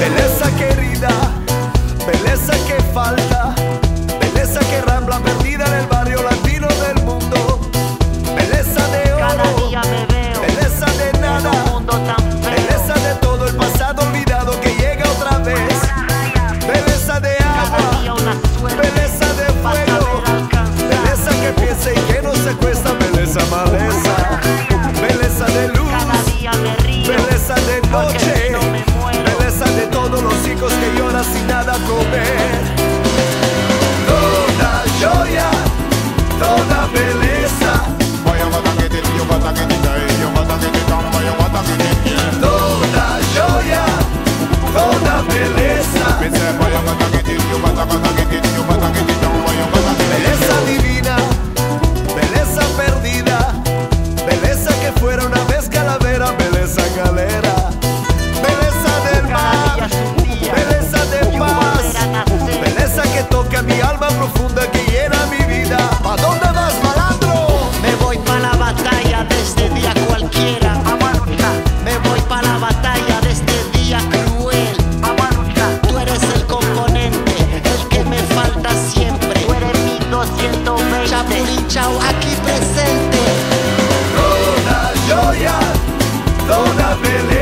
belleza querida, belleza que falta. Jaburinchal aqui presente. Dona Joia, Dona Beleza.